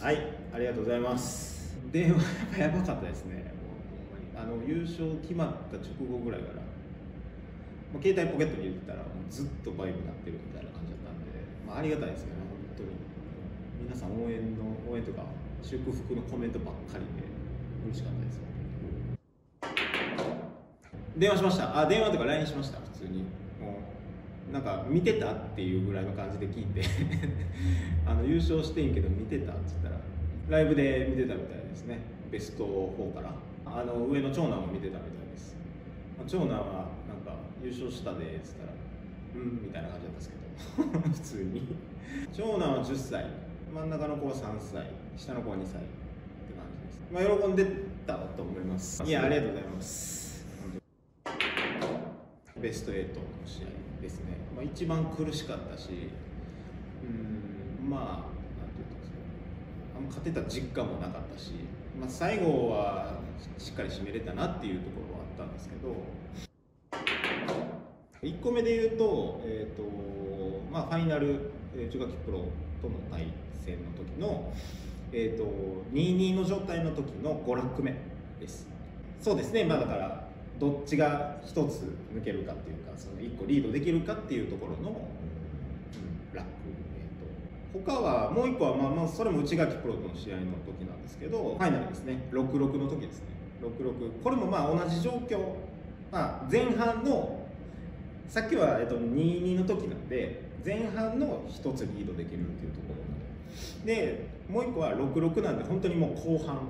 はいありがとうございます。電話やっぱやばかったですね。あの優勝決まった直後ぐらいから、まあ、携帯ポケットに入れてたらもうずっとバイブになってるみたいな感じだったんで、まあ、ありがたいですよね本当に。皆さん応援の応援とか祝福のコメントばっかりで嬉しかったです。電話しました。あ電話とか LINE しました普通になんか見てたっていうぐらいの感じで聞いて あの優勝してんけど見てたって言ったらライブで見てたみたいですね。ベスト4から。あの上の長男も見てたみたいです。長男はなんか優勝したでっつったらうんみたいな感じだったんですけど。普通に。長男は10歳。真ん中の子は3歳。下の子は2歳。って感じです。まあ喜んでたと思います。いやありがとうございますベスト8の試合ですね、まあ、一番苦しかったしうんまあなんていうんですかあんま勝てた実感もなかったし、まあ、最後はしっかり締めれたなっていうところはあったんですけど。1個目で言うと,、えーとまあ、ファイナル中学プロとの対戦の時の、えーと、2-2の状態の時の5ラック目です。そうですね。まあだからどっちが1つ抜けるかっていうかその1個リードできるかっていうところの、うん、ラック、えーと、他はもう1個は、まあ、まあそれも内垣プロとの試合の時なんですけどファイナルですね。66の時ですね。66これもまあ同じ状況、まあ、前半のさっきは、えっと、22の時なんで前半の1つリードできるっていうところで。もう1個は66なんで本当にもう後半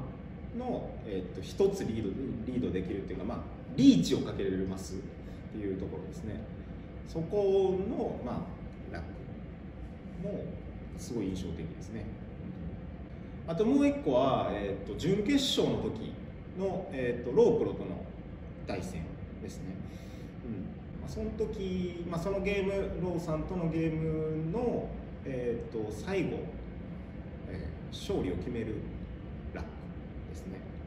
の、えーと、1つリードリードできるっていうか、まあ、リーチをかけれます。っていうところですね。そこの、まあ、ラックもすごい印象的ですね。あともう1個は、えーと、準決勝の時の、えーと、ロープロとの対戦ですね、うん。まあ、その時、まあ、そのゲームローさんとのゲームの、えー、と最後、えー、勝利を決めるラックですね、うん、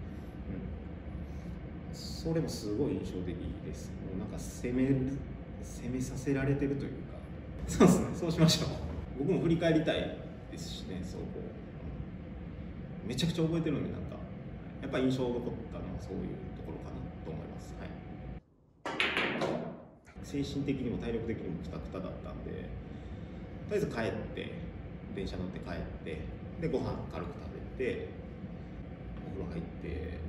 それもすごい印象的です。もうなんか攻め攻めさせられてるというか。そうですね。そうしましょう。僕も振り返りたいですしねそうこう。めちゃくちゃ覚えてるんでなんかやっぱ印象残ったのはそういうところかなと思います。はい。精神的にも体力的にもくたくただったんでとりあえず帰って電車乗って帰ってでご飯軽く食べてお風呂入って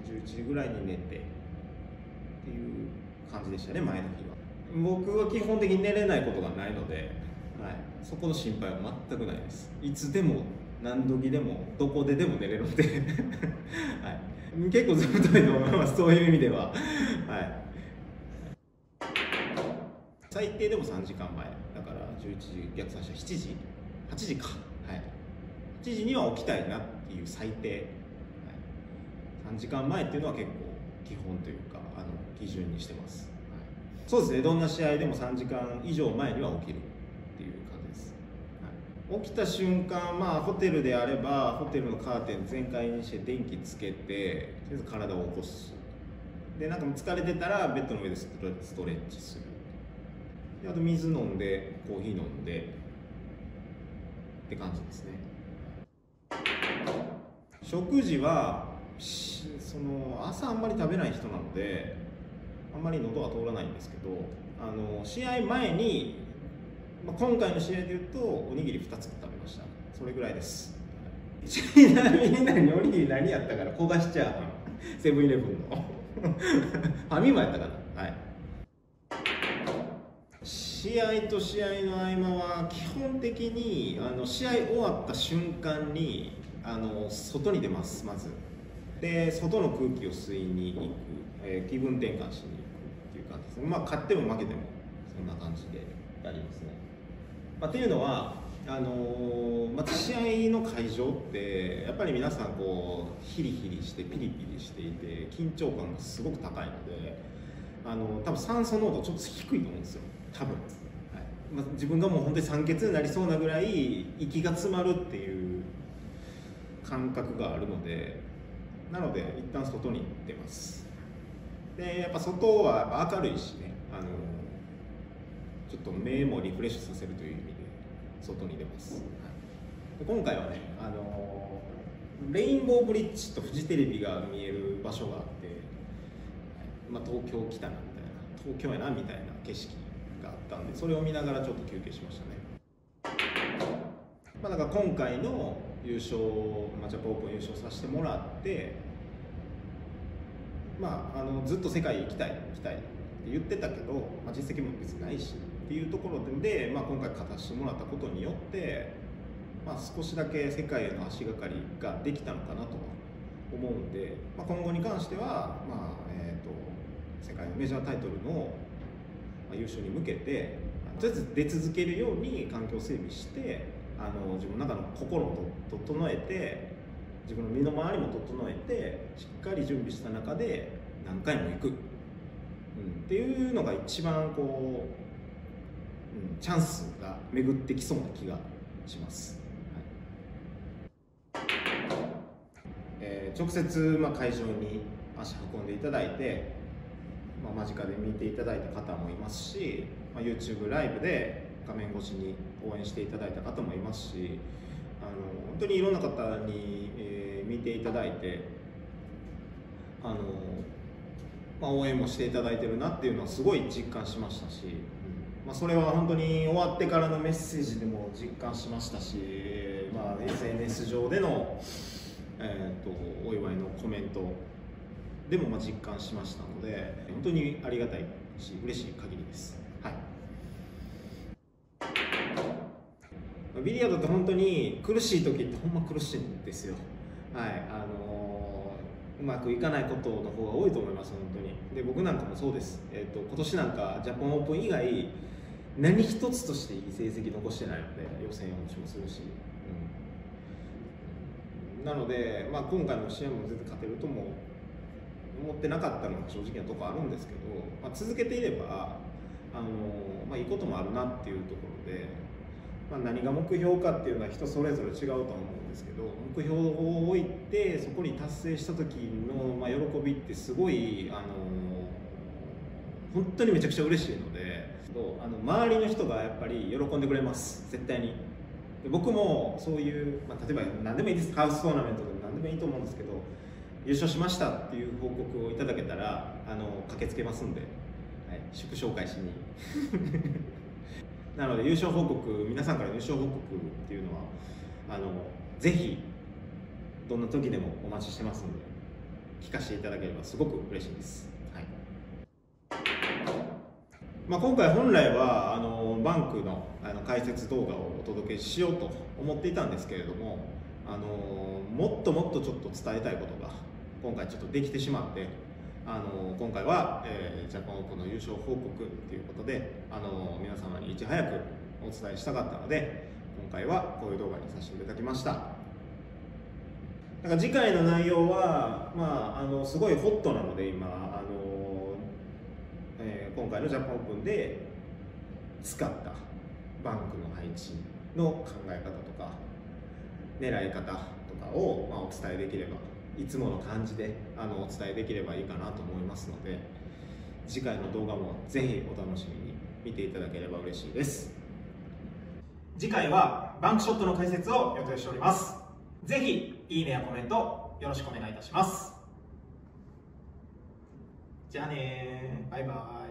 11時ぐらいに寝てっていう感じでしたね前の日は。僕は基本的に寝れないことがないので、はい、そこの心配は全くないです。いつでも何時でもどこででも寝れるので、はい、結構ずぶといと思います。そういう意味では、はい、最低でも3時間前。だから11時逆算したら7時？8時か。はい。8時には起きたいなっていう最低。3時間前っていうのは結構基本というかあの基準にしてます、はい、そうですね。どんな試合でも3時間以上前には起きるっていう感じです、はい、起きた瞬間まあホテルであればホテルのカーテン全開にして電気つけてとりあえず体を起こす。でなんか疲れてたらベッドの上でストレッチする。であと水飲んでコーヒー飲んでって感じですね。食事はその朝あんまり食べない人なのであんまり喉は通らないんですけどあの試合前に、まあ、今回の試合でいうとおにぎり2つ食べました。それぐらいです。ちなみに何おにぎり何やったから焦がしチャーハン。セブンイレブンの。ファミマやったかな。はい。試合と試合の合間は基本的にあの試合終わった瞬間にあの外に出ますまず。で外の空気を吸いに行く、えー、気分転換しに行くっていう感じですね。まあ勝っても負けてもそんな感じでやりますね、まあ、っていうのはあのー、まあ、試合の会場ってやっぱり皆さんこうヒリヒリしてピリピリしていて緊張感がすごく高いのであの多分酸素濃度ちょっと低いと思うんですよ。多分、はい。まあ、自分がもう本当に酸欠になりそうなぐらい息が詰まるっていう感覚があるのでなので一旦外に出ます。でやっぱ外は明るいしね。あのちょっと目もリフレッシュさせるという意味で外に出ます、はい、今回はねあのレインボーブリッジとフジテレビが見える場所があって、まあ、東京来たなみたいな。東京やなみたいな景色があったんでそれを見ながらちょっと休憩しましたね。まあだか今回の優勝、まあ、ジャパンオープン優勝させてもらってまああのずっと世界行きたい行きたいって言ってたけど、まあ、実績も別にないしっていうところで、まあ、今回勝たせてもらったことによってまあ、少しだけ世界への足がかりができたのかなと思うんで、まあ、今後に関しては、まあえーと、世界のメジャータイトルの優勝に向けてとりあえず出続けるように環境整備してあの自分の中の心を整えて自分の身の回りも整えてしっかり準備した中で何回も行く、うん、っていうのが一番こう、うん、チャンスが巡ってきそうな気がします。直接、まあ、会場に足運んでいただいて、まあ、間近で見ていただいた方もいますし、まあ、YouTube ライブで画面越しに応援していただいた方もいますしあの本当にいろんな方に、えー、見ていただいてあの、まあ、応援もしていただいてるなっていうのはすごい実感しましたし、うん。まあ、それは本当に終わってからのメッセージでも実感しましたし、まあ、SNS 上でのえーと、お祝いのコメントでもま実感しましたので本当にありがたいし嬉しい限りです、はい、ビリヤードって本当に苦しい時ってほんま苦しいんですよ。はいあのー、うまくいかないことの方が多いと思います本当に。で僕なんかもそうです、えーと、今年なんかジャパンオープン以外何一つとしていい成績残してないので予選落ちもするし。うん。なので、まあ、今回の試合も全然勝てるとも思ってなかったのが正直なところあるんですけど、まあ、続けていればあの、まあ、いいこともあるなっていうところで、まあ、何が目標かっていうのは人それぞれ違うと思うんですけど目標を置いてそこに達成した時の、まあ、喜びってすごいあの本当にめちゃくちゃ嬉しいのであの周りの人がやっぱり喜んでくれます。絶対に。僕もそういう、まあ、例えば何でもいいです。ハウストーナメントでも何でもいいと思うんですけど優勝しましたっていう報告をいただけたらあの駆けつけますんで、はい、祝勝会しに。なので優勝報告皆さんから優勝報告っていうのはあのぜひどんな時でもお待ちしてますので聞かせていただければすごく嬉しいです、はい。まあ、今回本来はあのバンクのあの解説動画をお届けしようと思っていたんですけれどもあのもっともっとちょっと伝えたいことが今回ちょっとできてしまってあの今回は、えー、ジャパンオープンの優勝報告ということであの皆様にいち早くお伝えしたかったので今回はこういう動画にさせていただきました。だから次回の内容は、まあ、あのすごいホットなので今あの、えー、今回のジャパンオープンで使ったバンクの配置の考え方とか狙い方とかを、まあ、お伝えできればいつもの感じであのお伝えできればいいかなと思いますので次回の動画もぜひお楽しみに見ていただければ嬉しいです。次回はバンクショットの解説を予定しております。ぜひいいねやコメントよろしくお願いいたします。じゃあねバイバイ。